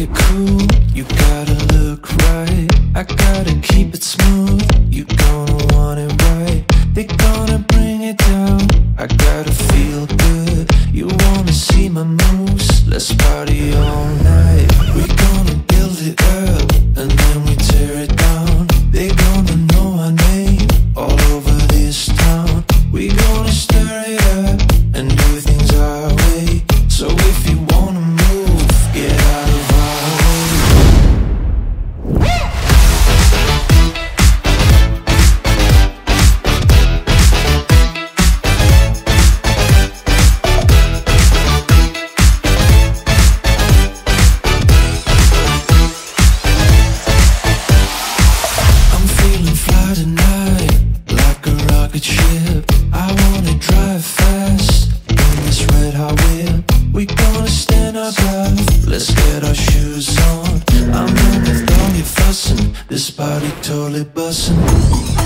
play it cool, you gotta look right. I gotta keep it smooth, You're gonna want it right. They're gonna bring it down, I gotta feel good. You wanna see my moves, let's party all night. We gonna I wanna drive fast in this red hot whip. We gonna stand our ground, let's get our shoes on. I'm done with all fussing, this body totally busting.